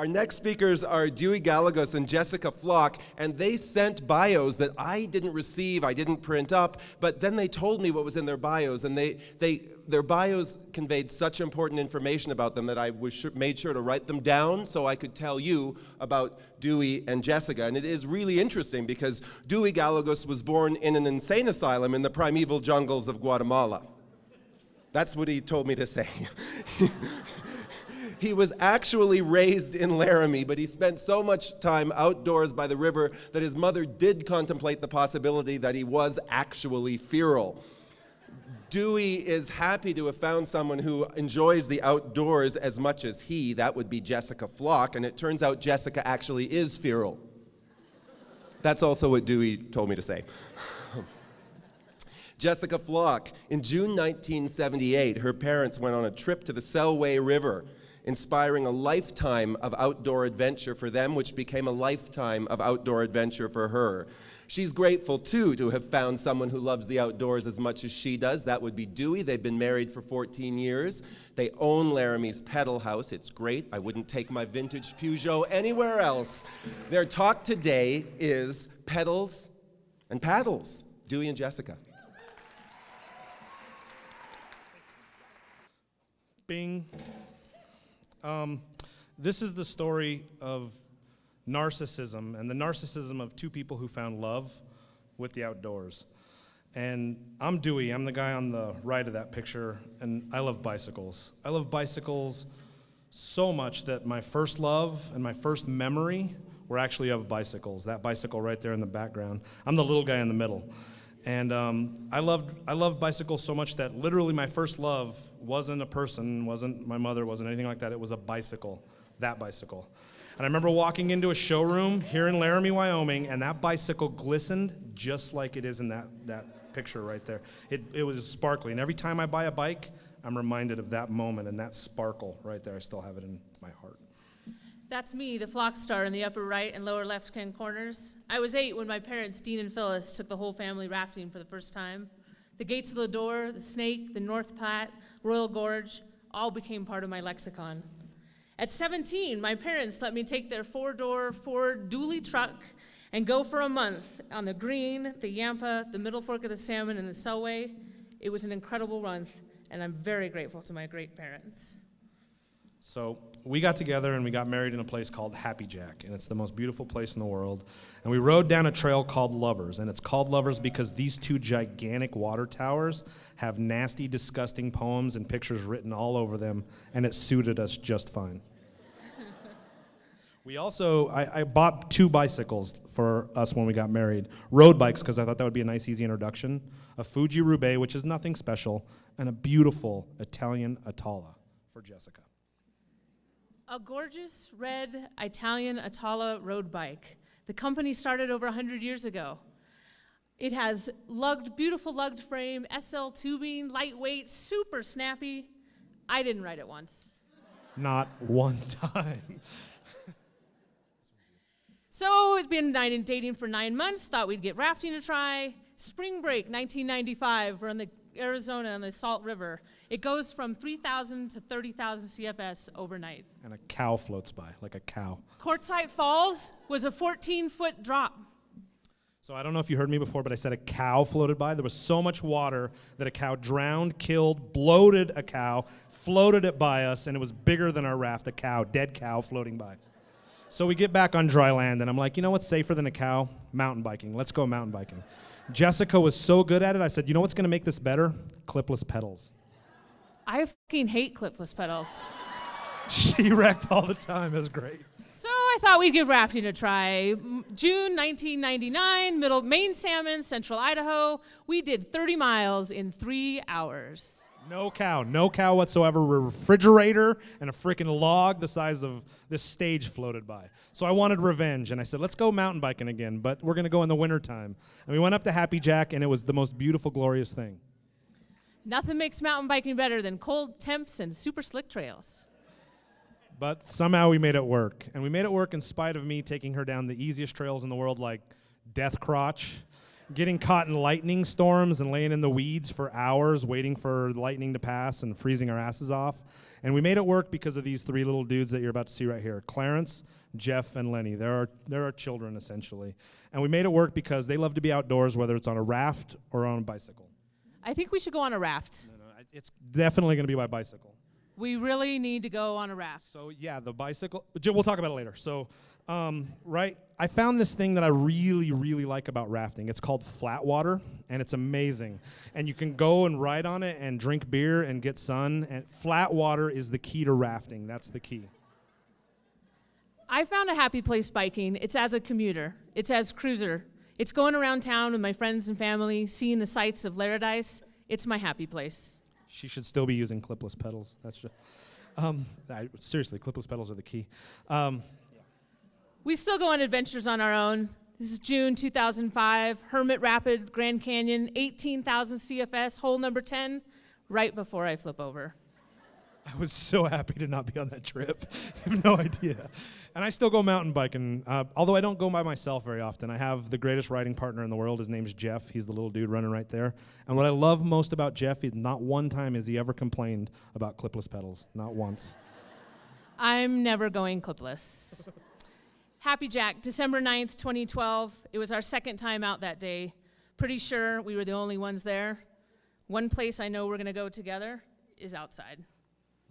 Our next speakers are Dewey Gallegos and Jessica Flock, and they sent bios that I didn't receive, I didn't print up, but then they told me what was in their bios, and they, they, their bios conveyed such important information about them that I was made sure to write them down so I could tell you about Dewey and Jessica. And it is really interesting because Dewey Gallegos was born in an insane asylum in the primeval jungles of Guatemala. That's what he told me to say. he was actually raised in Laramie, but he spent so much time outdoors by the river that his mother did contemplate the possibility that he was actually feral. Dewey is happy to have found someone who enjoys the outdoors as much as he. That would be Jessica Flock, and it turns out Jessica actually is feral. That's also what Dewey told me to say. Jessica Flock, in June 1978, her parents went on a trip to the Selway River inspiring a lifetime of outdoor adventure for them, which became a lifetime of outdoor adventure for her. She's grateful, too, to have found someone who loves the outdoors as much as she does. That would be Dewey. They've been married for 14 years. They own Laramie's Pedal House. It's great. I wouldn't take my vintage Peugeot anywhere else. Their talk today is pedals and paddles. Dewey and Jessica. Bing. Um, this is the story of narcissism and the narcissism of two people who found love with the outdoors. And I'm Dewey, I'm the guy on the right of that picture, and I love bicycles. I love bicycles so much that my first love and my first memory were actually of bicycles. That bicycle right there in the background. I'm the little guy in the middle. And um, I loved I loved bicycles so much that literally my first love wasn't a person, wasn't my mother, wasn't anything like that. It was a bicycle, that bicycle. And I remember walking into a showroom here in Laramie, Wyoming, and that bicycle glistened just like it is in that, that picture right there. It, it was sparkly. And every time I buy a bike, I'm reminded of that moment and that sparkle right there. I still have it in my heart. That's me, the flock star in the upper right and lower left hand corners. I was eight when my parents, Dean and Phyllis, took the whole family rafting for the first time. The Gates of Lodore, the snake, the North Platte, Royal Gorge, all became part of my lexicon. At 17, my parents let me take their four door Ford dually truck and go for a month on the Green, the Yampa, the Middle Fork of the Salmon, and the Selway. It was an incredible run, and I'm very grateful to my great parents. So we got together and we got married in a place called Happy Jack, and it's the most beautiful place in the world. And we rode down a trail called Lovers, and it's called Lovers because these two gigantic water towers have nasty, disgusting poems and pictures written all over them, and it suited us just fine. we also, I, I, bought two bicycles for us when we got married road bikes because I thought that would be a nice, easy introduction a Fuji Roubaix, which is nothing special, and a beautiful Italian Atala for Jessica. A gorgeous red Italian Atala road bike. The company started over 100 years ago. It has lugged, beautiful lugged frame, SL tubing, lightweight, super snappy. I didn't ride it once. Not one time. so it's been dating for nine months. Thought we'd get rafting to try. Spring break, 1995. We're in the Arizona on the Salt River. It goes from 3,000 to 30,000 CFS overnight. And a cow floats by, like a cow. Quartzite Falls was a 14 foot drop. So I don't know if you heard me before, but I said a cow floated by. There was so much water that a cow drowned, killed, bloated a cow, floated it by us, and it was bigger than our raft, a cow, dead cow floating by. So we get back on dry land, and I'm like, you know what's safer than a cow? Mountain biking. Let's go mountain biking. Jessica was so good at it, I said, you know what's going to make this better? Clipless pedals. I fucking hate clipless pedals. she wrecked all the time. It was great. So I thought we'd give rafting a try. June 1999, middle Main Salmon, Central Idaho. We did 30 miles in three hours. No cow, no cow whatsoever. A refrigerator and a freaking log the size of this stage floated by. So I wanted revenge, and I said, let's go mountain biking again, but we're going to go in the wintertime. And we went up to Happy Jack, and it was the most beautiful, glorious thing. Nothing makes mountain biking better than cold temps and super slick trails. But somehow we made it work. And we made it work in spite of me taking her down the easiest trails in the world, like Death Crotch getting caught in lightning storms and laying in the weeds for hours waiting for lightning to pass and freezing our asses off. And we made it work because of these three little dudes that you're about to see right here Clarence, Jeff, and Lenny. They're our, they're our children, essentially. And we made it work because they love to be outdoors, whether it's on a raft or on a bicycle. I think we should go on a raft. No, no, it's definitely going to be by bicycle. We really need to go on a raft. So yeah, the bicycle. We'll talk about it later. So, um, right, I found this thing that I really, really like about rafting. It's called flat water, and it's amazing. And you can go and ride on it and drink beer and get sun. And flat water is the key to rafting. That's the key. I found a happy place biking. It's as a commuter, it's as cruiser. It's going around town with my friends and family, seeing the sights of Laradice. It's my happy place. She should still be using clipless pedals. That's just. Um, I, seriously, clipless pedals are the key. Um, We still go on adventures on our own. This is June 2005, Hermit Rapid, Grand Canyon, 18,000 CFS, hole number 10, right before I flip over. I was so happy to not be on that trip. you have no idea. And I still go mountain biking, uh, although I don't go by myself very often. I have the greatest riding partner in the world. His name's Jeff. He's the little dude running right there. And what I love most about Jeff is not one time has he ever complained about clipless pedals. Not once. I'm never going clipless. Happy Jack, December 9th, 2012. It was our second time out that day. Pretty sure we were the only ones there. One place I know we're going to go together is outside.